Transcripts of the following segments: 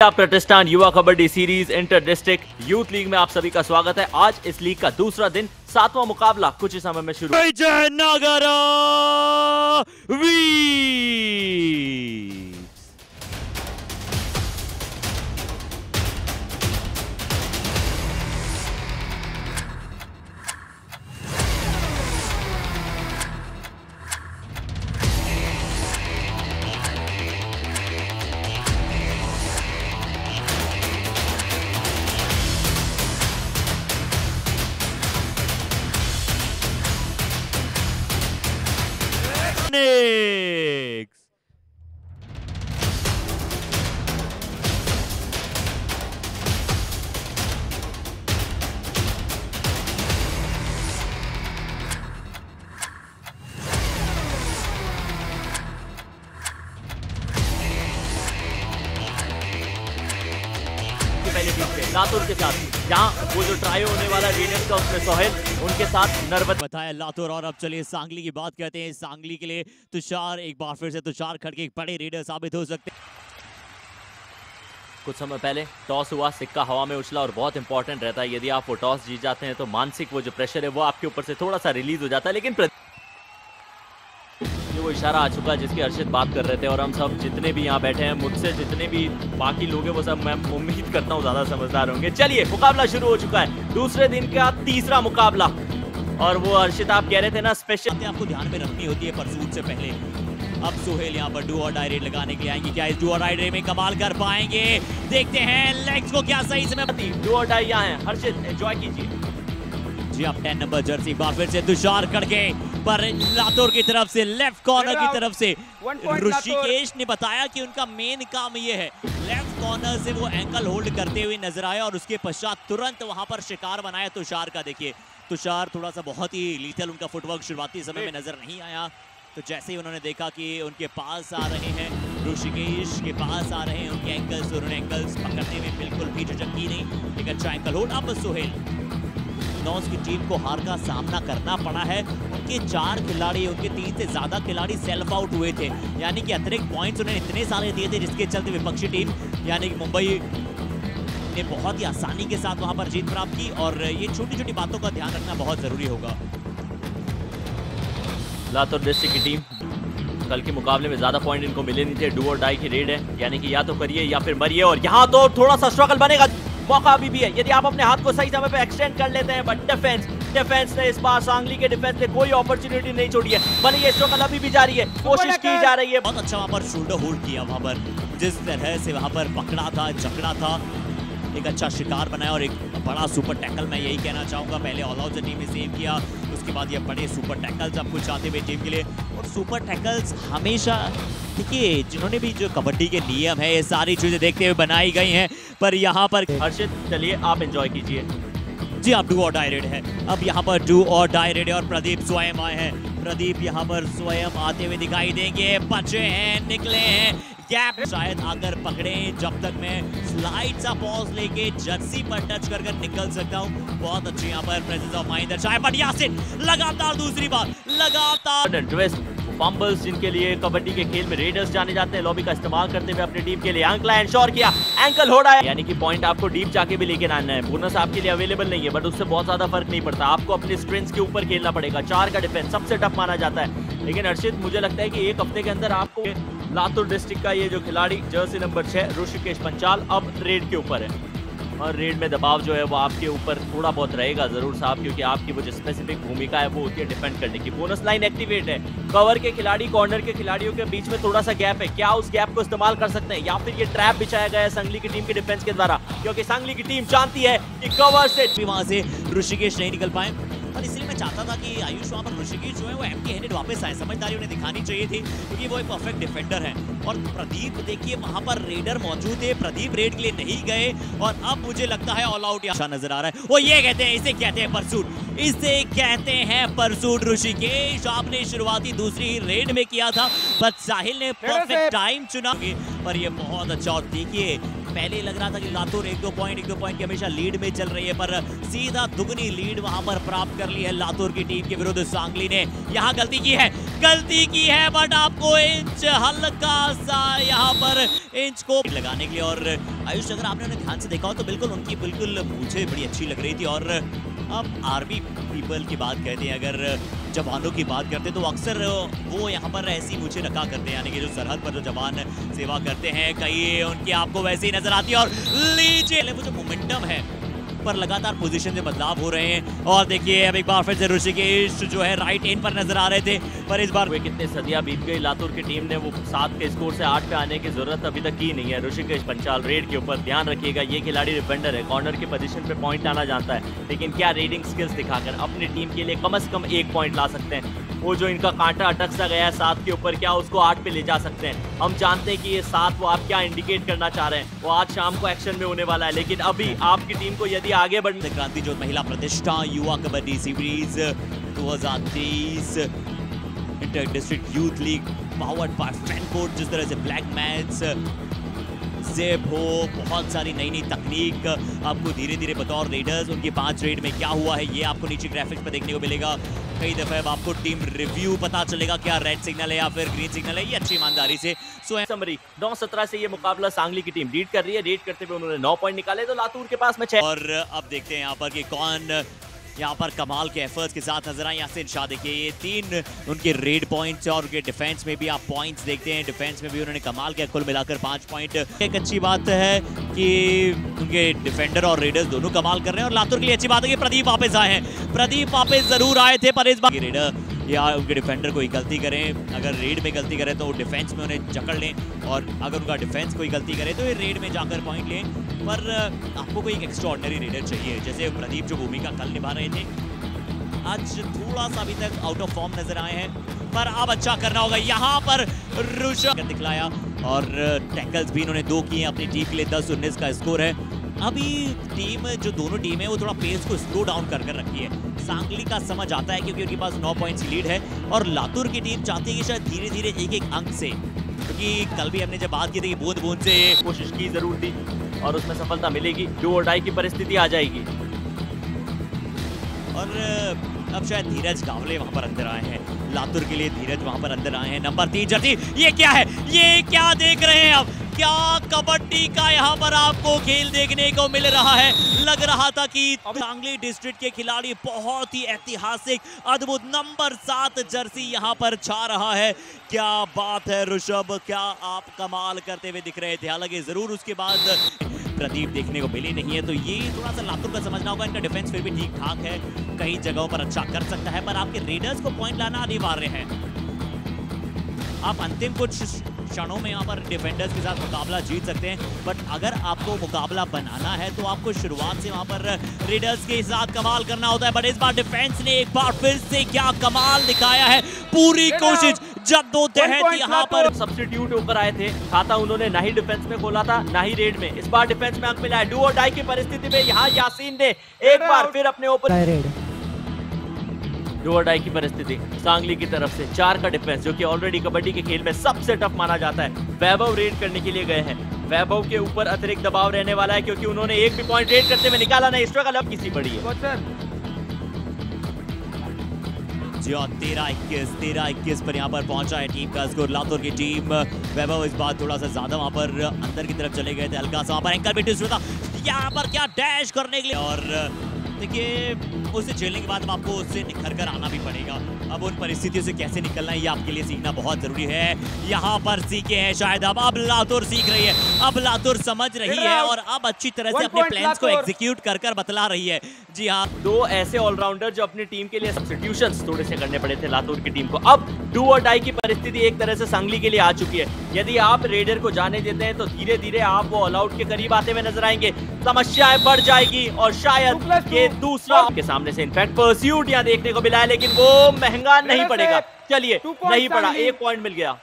प्रतिष्ठान Yuva Kabaddi series inter district youth league में आप सभी का स्वागत है। आज इस लीग का दूसरा दिन, सातवां मुकाबला कुछ ही समय में शुरू। विजयनगर वी! लातूर के साथ। जहाँ वो जो ट्राई होने वाला रेडियंस का उसमें सोहेल उनके साथ नरवत बताया लातूर और अब चलिए सांगली की बात करते हैं। सांगली के लिए तुषार एक बार फिर से तुषार खड़के एक बड़े रेडर साबित हो सकते कुछ समय पहले टॉस हुआ सिक्का हवा में उछला और बहुत इंपॉर्टेंट रहता है। यदि आप वो टॉस जीत जाते हैं तो मानसिक वो जो प्रेशर है वो आपके ऊपर से थोड़ा सा रिलीज़ हो जाता है लेकिन वो इशारा आ चुका है जिसकी अर्षित बात कर रहे थे और हम सब जितने भी यहाँ बैठे हैं, मुझसे जितने भी बाकी लोग हैं, वो सब मैं उम्मीद करता हूँ ज़्यादा समझदार होंगे। चलिए, मुकाबला शुरू हो चुका है। दूसरे दिन का तीसरा मुकाबला। और वो अर्षित आप कह रहे थे ना स्पेशल आपको ध्यान में रखनी होती है परसूट से पहले। अब सोहेल यहाँ पर डू और डायरेक्ट लगाने के लिए आएँगे। क्या इस डू और डायरेक्ट में कमाल कर पाएँगे? देखते हैं लेग्स को क्या सही समय दो और ढाई यहाँ हर्षित एंजॉय कीजिए। जी, आप 10 नंबर जर्सी बार फिर से तुषार खड़के पर लातूर की तरफ़ से लेफ़्ट कॉर्नर की तरफ़ से। ऋषिकेश ने बताया कि उनका मेन काम ये है। लेफ़्ट कॉर्नर से वो एंकल होल्ड करते हुए नज़र आए और उसके पश्चात तुरंत वहाँ पर शिकार बनाया तुषार का। देखिए तुषार थोड़ा सा बहुत ही लीथल उनका फुटवर्क शुरुआती समय में नज़र नहीं आया। तो जैसे ही उन्होंने देखा कि उनके पास आ रहे हैं ऋषिकेश के पास आ रहे हैं उनके एंकल्स और उन्होंने एंकल्स पकड़ने में बिल्कुल भी झिझक की नहीं। एक अच्छा एंकल होल्ड अब सोहेल। नॉस की टीम को हार का सामना करना पड़ा है। उनके चार खिलाड़ी, उनके तीन से ज़्यादा खिलाड़ी सेल्फ आउट हुए थे। यानी कि अतिरिक्त पॉइंट्स उन्हें इतने सारे दिए थे जिसके चलते विपक्षी टीम, यानी कि मुंबई ने बहुत ही आसानी के साथ वहाँ पर जीत प्राप्त की और ये छोटी छोटी बातों का ध्यान रखना बहुत ज़रूरी होगा। लातूर डिस्ट्रिक्ट की टीम कल के मुकाबले में ज़्यादा पॉइंट इनको मिले नहीं थे। डू और डाई की रेड है। यानी कि या तो करिए या फिर मरिए और यहाँ तो थोड़ा सा स्ट्रगल बनेगा। मौका अभी भी है। यदि आप अपने हाथ को सही समय पर एक्सटेंड कर लेते हैं बट डिफेंस डिफेंस ने इस बार सांगली के डिफेंस ने कोई अपॉर्चुनिटी नहीं छोड़ी है। भले ये स्ट्रगल अभी भी जारी है। कोशिश की जा रही है। बहुत अच्छा वहाँ पर शोल्डर होल्ड किया वहाँ पर। जिस तरह से वहाँ पर पकड़ा था जकड़ा था एक अच्छा शिकार बनाया और एक बड़ा सुपर टैकल मैं यही कहना चाहूँगा। पहले ऑल आउट टीम ने सेव किया, उसके बाद ये बड़े सुपर टैकल्स आप कुछ चाहते हुए टीम के लिए। और सुपर टैकल्स हमेशा, देखिए, जिन्होंने भी जो कबड्डी के नियम है, ये सारी चीज़ें देखते हुए बनाई गई हैं। पर यहाँ पर हर्षित, चलिए आप एंजॉय कीजिए। जी, आप डू और डाई रेड है। अब यहाँ पर डू और डायरेड है और प्रदीप स्वयं आए हैं। प्रदीप यहाँ पर स्वयं आते हुए दिखाई देंगे। बचे हैं, निकले हैं। गैप शायद आकर पकड़े, जब तक मैं स्लाइड सा पॉज लेके जर्सी पर टच कर निकल सकता हूँ। बहुत अच्छी यहाँ पर प्रेजेंस ऑफ़ माइंड दर्शाया बट यासिन लगातार दूसरी बार, लगातार। फंबल्स जिनके लिए कबड्डी के खेल में रेडर्स जाने जाते हैं। लॉबी का इस्तेमाल करते हुए अपनी टीम के लिए अंकला एंश्योर किया। एंकल होड़ा है। यानी कि पॉइंट आपको डीप जाके भी लेके आना है। बोनस आपके लिए अवेलेबल नहीं है बट उससे बहुत ज़्यादा फ़र्क नहीं पड़ता। आपको अपने स्ट्रेंथ के ऊपर खेलना पड़ेगा। चार का डिफेंस सबसे टफ माना जाता है। लेकिन अर्षित मुझे लगता है कि एक हफ़्ते के अंदर आपको लातूर डिस्ट्रिक्ट का ये जो खिलाड़ी, जर्सी नंबर छह, ऋषिकेश पंचाल, अब रेड के ऊपर है। और रेड में दबाव जो है वो आपके ऊपर थोड़ा बहुत रहेगा ज़रूर साहब, क्योंकि आपकी वो जो स्पेसिफिक भूमिका है वो होती है डिफेंड करने की। बोनस लाइन एक्टिवेट है। कवर के खिलाड़ी कॉर्नर के खिलाड़ियों के बीच में थोड़ा सा गैप है। क्या उस गैप को इस्तेमाल कर सकते हैं? या फिर ये ट्रैप बिछाया गया है संगली की टीम के डिफेंस के द्वारा? क्योंकि संगली की टीम जानती है कि कवर से वहाँ से ऋषिकेश नहीं निकल पाए। और इसलिए चाहता था कि आयुष वहाँ पर ऋषिकेश जो है वो एम्प्टी हैंडेड वापस आए। समझदारी उन्हें दिखानी चाहिए थी क्योंकि वो एक परफेक्ट डिफेंडर है। और प्रदीप देखिए वहाँ पर रेडर मौजूद है प्रदीप रेड के लिए नहीं गए और अब मुझे लगता है ऑल आउट अच्छा नज़र आ रहा है। वो ये कहते हैं इसे कहते हैं परसूट इसे कहते हैं परसूट ऋषिकेश। आपने शुरुआती दूसरी रेड में किया था बट साहिल ने परफेक्ट टाइम चुना। पर ये बहुत अच्छा और देखिए पहले लग रहा था कि लातूर एक दो पॉइंट एक दो पॉइंट की हमेशा लीड में चल रही है, पर सीधा दुगनी लीड वहाँ पर प्राप्त कर ली है लातूर की टीम के विरुद्ध सांगली ने। यहाँ गलती की है, गलती की है बट आपको इंच हल्का सा यहाँ पर इंच को लगाने के लिए, और आयुष, अगर आपने उन्हें ध्यान से देखा हो तो बिल्कुल उनकी बिल्कुल मुझे बड़ी अच्छी लग रही थी, और अब आर्मी पीपल की बात कहते हैं, अगर जवानों की बात करते हैं तो अक्सर वो यहाँ पर ऐसी मुझे रखा करते हैं, यानी कि जो सरहद पर जो जवान सेवा करते हैं, कई उनकी आपको वैसे ही नज़र आती है और लीजिए वो जो मोमेंटम है पर लगातार पोजीशन में बदलाव हो रहे हैं। और देखिए, अब एक बार फिर से ऋषिकेश जो है राइट एंड पर नज़र आ रहे थे, पर इस बार वे कितने सदियाँ बीत गई लातूर की टीम ने, वो सात के स्कोर से आठ पे आने की ज़रूरत अभी तक की नहीं है। ऋषिकेश पंचाल रेड के ऊपर, ध्यान रखिएगा, ये खिलाड़ी डिफेंडर है कॉर्नर की पोजिशन पे पॉइंट लाना जानता है। लेकिन क्या रेडिंग स्किल्स दिखाकर अपनी टीम के लिए कम अज कम एक पॉइंट ला सकते हैं? वो जो इनका कांटा अटक सा गया है सात के ऊपर, क्या उसको आठ पे ले जा सकते हैं? हम जानते हैं कि ये सात वो आप क्या इंडिकेट करना चाह रहे हैं? वो आज शाम को एक्शन में होने वाला है, लेकिन अभी आपकी टीम को यदि आगे बढ़ने क्रांति जो महिला प्रतिष्ठा, युवा कबड्डी सीरीज़ दो हज़ार तेईस inter district youth league powered by जिस तरह से ब्लैक मैच जेब हो, बहुत सारी नई नई तकनीक, आपको धीरे धीरे बतौर रेडर्स उनके पाँच रेड में क्या हुआ है, ये आपको नीचे ग्राफिक्स पर देखने को मिलेगा। कई दफे अब आपको टीम रिव्यू पता चलेगा क्या रेड सिग्नल है या फिर ग्रीन सिग्नल है। ये अच्छी ईमानदारी से। समरी नौ सत्रह से ये मुकाबला सांगली की टीम लीड कर रही है। लीड करते हुए उन्होंने नौ पॉइंट निकाले तो लातूर के पास में और अब देखते हैं यहाँ पर कि कौन यहाँ पर कमाल के एफर्ट्स के साथ नज़र आए यासिन शाह। देखिए, ये तीन उनके रेड पॉइंट्स और उनके डिफेंस में भी आप पॉइंट्स देखते हैं। डिफेंस में भी उन्होंने कमाल के कुल मिलाकर पाँच पॉइंट एक अच्छी बात है कि उनके डिफेंडर और रेडर्स दोनों कमाल कर रहे हैं और लातुर के लिए अच्छी बात है कि प्रदीप वापस आए हैं। प्रदीप वापस ज़रूर आए थे पर इस बार रेडर या उनके डिफेंडर कोई गलती करें, अगर रेड में गलती करें तो डिफेंस में उन्हें जकड़ लें और अगर उनका डिफेंस कोई गलती करे तो ये रेड में जाकर पॉइंट लें। पर आपको कोई एक एक्स्ट्रा रेडर चाहिए, जैसे प्रदीप जो भूमिका कल निभा रहे थे। आज थोड़ा सा अभी तक आउट ऑफ़ फॉर्म नज़र आए हैं, पर अब अच्छा करना होगा। यहाँ पर ऋषभ दिखलाया और टैकल्स भी इन्होंने दो किए अपनी टीम के लिए दस उन्नीस का स्कोर है। अभी टीम, जो दोनों टीम है, वो थोड़ा पेस को स्लो डाउन कर कर रखी है। सांगली का समझ आता है क्योंकि उनके पास नौ पॉइंट्स की लीड है और लातूर की टीम चाहती है कि शायद धीरे धीरे एक एक अंक से, क्योंकि कल भी हमने जब बात की थी बूंद बूंद से कोशिश की ज़रूर थी और उसमें सफलता मिलेगी जो ओडाई की परिस्थिति आ जाएगी। और, अब शायद धीरज गावले वहाँ पर अंदर आए हैं। लातूर के लिए धीरज वहाँ पर अंदर आए हैं। नंबर तीन जर्सी, ये क्या है? ये क्या देख रहे हैं अब क्या कबड्डी का यहाँ पर आपको खेल देखने को मिल रहा है? लग रहा था कि सांगली डिस्ट्रिक्ट के खिलाड़ी बहुत ही ऐतिहासिक अद्भुत नंबर सात जर्सी यहाँ पर छा रहा है। क्या बात है ऋषभ क्या आप कमाल करते हुए दिख रहे थे? हालाँकि ज़रूर उसके बाद प्रदीप देखने को मिली नहीं है तो ये थोड़ा सा लातूर का समझना होगा इनका डिफेंस फिर भी ठीक ठाक है। कई जगहों पर अच्छा कर सकता है पर आपके रेडर्स को पॉइंट लाना अनिवार्य है। आप अंतिम कुछ क्षणों में यहाँ पर डिफेंडर्स के साथ मुकाबला जीत सकते हैं। बट अगर आपको मुकाबला बनाना है तो आपको शुरुआत से वहाँ पर रेडर्स के साथ कमाल करना होता है। बट इस बार डिफेंस ने एक बार फिर से क्या कमाल दिखाया है? पूरी कोशिश जद्दोजहद यहाँ पर सब्सिट्यूट ऊपर आए थे। खाता उन्होंने ना ही डिफेंस में खोला था ना ही रेड में। इस बार डिफेंस में अंक मिला है। डू और डाई की परिस्थिति में यहाँ यासीन ने एक बार फिर अपने ऊपर डू की परिस्थिति। सांगली की तरफ़ से चार का डिफेंस, जो कि ऑलरेडी कबड्डी के खेल में सबसे टफ माना जाता है। वैभव रेड करने के लिए गए हैं। वैभव के ऊपर अतिरिक्त दबाव रहने वाला है, क्योंकि उन्होंने एक भी पॉइंट रेड करते हुए निकाला नहीं। स्ट्रगल अब किसी बड़ी है। जी तेरह इक्कीस तेरह इक्कीस पर यहाँ पर पहुँचा है टीम का स्कोर लातूर की टीम। वैभव इस बार थोड़ा सा ज़्यादा वहाँ पर अंदर की तरफ़ चले गए थे। हल्का सा वहाँ पर एंकर भी यहाँ पर क्या डैश करने के लिए और देखिए उसे झेलने के बाद अब आपको उससे निखर कर आना भी पड़ेगा। अब उन परिस्थितियों से कैसे निकलना है ये आपके लिए सीखना बहुत ज़रूरी है। यहाँ पर सीखे हैं शायद अब अब लातुर सीख रही है। अब लातुर समझ रही है और अब अच्छी तरह से अपने प्लान को एग्जीक्यूट कर कर बतला रही है। जी हाँ दो ऐसे ऑलराउंडर जो अपनी टीम के लिए सब्सिट्यूशन थोड़े से करने पड़े थे लातूर की टीम को। अब डू और डाई की परिस्थिति एक तरह से सांगली के लिए आ चुकी है। यदि आप रेडर को जाने देते हैं तो धीरे धीरे आप वो ऑलआउट के करीब आते हुए नज़र आएँगे। समस्याएँ बढ़ जाएगी और शायद ये दूसरा के सामने से इनफैक्ट परस्यूट यहाँ देखने को मिला है लेकिन वो महँगा नहीं पड़ेगा। चलिए नहीं पड़ा एक पॉइंट मिल गया।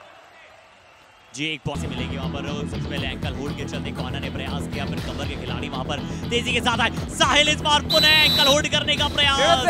जी एक पॉइंट मिलेगी वहाँ पर। सबसे पहले एंकल होल्ड के चलते कौना ने प्रयास के या फिर कवर के खिलाड़ी वहाँ पर तेज़ी के साथ आए। साहिल इस बार पुनः एंकल होल्ड करने का प्रयास।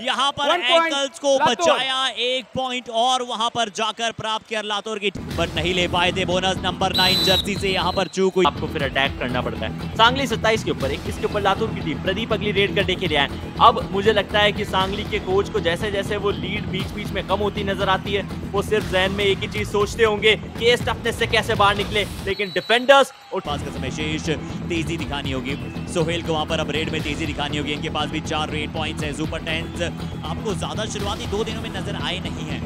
यहाँ पर एंकल्स को बचाया एक पॉइंट और वहाँ पर जाकर प्राप्त किया लातूर की बट नहीं ले पाए थे बोनस नंबर नाइन जर्सी से। यहाँ पर चूक हुई। आपको फिर अटैक करना पड़ता है। सांगली 27 के ऊपर इक्कीस के ऊपर लातूर की टीम। प्रदीप अगली रेड करने के लिए आए अब मुझे लगता है की सांगली के कोच को जैसे जैसे वो लीड बीच बीच में कम होती नज़र आती है वो सिर्फ़ जहन में एक ही चीज़ सोचते होंगे कि इस टफनेस से कैसे बाहर निकले। लेकिन डिफेंडर्स और पास का समय शेष तेज़ी दिखानी होगी। सोहेल को वहाँ पर अब रेड में तेज़ी दिखानी होगी। इनके पास भी चार रेड पॉइंट्स हैं सुपर टेंस आपको ज़्यादा शुरुआती दो दिनों में नज़र आए नहीं है।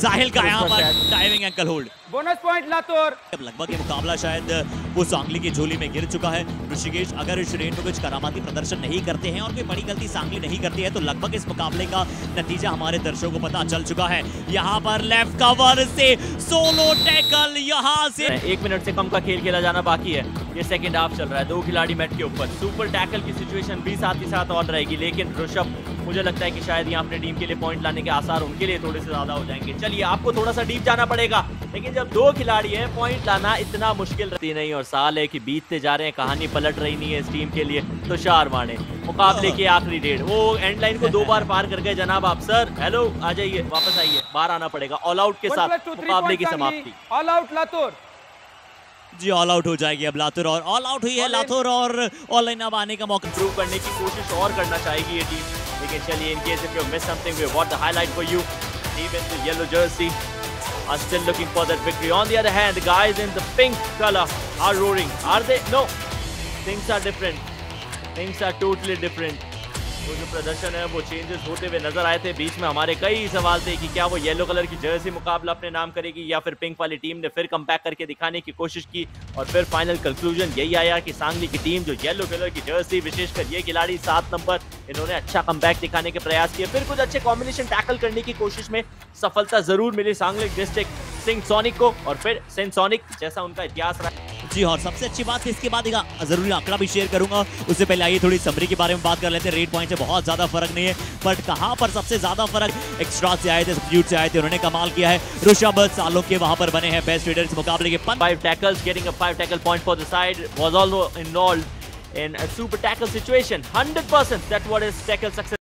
साहिल का यहाँ पर diving ankle hold bonus point Latur. अब लगभग ये मुकाबला शायद वो सांगली की झोली में गिर चुका है। ऋषिकेश अगर इस रेड में कुछ करामाती प्रदर्शन नहीं करते हैं और कोई बड़ी गलती सांगली नहीं करती है तो लगभग इस मुकाबले का नतीजा हमारे दर्शकों को पता चल चुका है। यहाँ पर लेफ़्ट कवर से सोलो टैकल यहाँ से एक मिनट से कम का खेल खेला जाना बाकी है। ये सेकंड हाफ़ चल रहा है। दो खिलाड़ी मैट के ऊपर। सुपर टैकल की सिचुएशन भी साथ ही साथ ऑन रहेगी लेकिन ऋषभ मुझे लगता है कि शायद यहाँ अपने टीम के लिए पॉइंट लाने के आसार उनके लिए थोड़े से ज़्यादा हो जाएँगे। चलिए आपको थोड़ा सा डीप जाना पड़ेगा लेकिन जब दो खिलाड़ी हैं पॉइंट लाना इतना मुश्किल रहती नहीं और साल है कि बीतते जा रहे हैं कहानी पलट रही नहीं है इस टीम के लिए तो शार माने मुकाबले की आखिरी डेढ़। वो एंड लाइन को दो बार पार कर गए जनाब आप सर हेलो आ जाइए वापस आइए बाहर आना पड़ेगा ऑल आउट के साथ मुकाबले की समाप्ति। All out Latur. जी ऑल आउट हो जाएगी अब लातुर और ऑल आउट हुई है लातुर और ऑल अब आने का मौका। इंप्रूव करने की कोशिश और करना चाहेगी ये टीम लेकिन चलिए in case if you miss something we what the highlight for you team in the yellow jersey are still looking for that victory on the other hand guys in the pink colour are roaring are they no things are different things are totally different वो जो प्रदर्शन है, वो changes होते हुए नज़र आए थे। बीच में हमारे कई सवाल थे कि क्या वो येलो कलर की जर्सी मुकाबला अपने नाम करेगी या फिर पिंक वाली टीम ने फिर कम करके दिखाने की कोशिश की। और फिर फाइनल कंक्लूजन यही आया कि सांगली की टीम जो येलो कलर की जर्सी विशेषकर ये खिलाड़ी सात नंबर इन्होंने अच्छा कम दिखाने के प्रयास किए। फिर कुछ अच्छे कॉम्बिनेशन टैकल करने की कोशिश में सफलता ज़रूर मिली सांगली डिस्ट्रिक्ट सिंह सोनिक को। और फिर सेंट सोनिक जैसा उनका इतिहास रहा जी और सबसे अच्छी बात इसके बाद एक ज़रूरी आंकड़ा भी शेयर करूँगा। उससे पहले आइए थोड़ी समरी के बारे में बात कर लेते हैं। रेट पॉइंट से बहुत ज़्यादा फ़र्क नहीं है बट कहाँ पर सबसे ज़्यादा फ़र्क? एक्स्ट्रा से आए थे सब्सिट्यूट से आए थे, उन्होंने कमाल किया है। ऋषभ सालों के वहाँ पर बने हैं बेस्ट रेडर मुकाबले के five tackles getting five tackle point for the side was also involved in a super tackle situation. 100% that what is tackle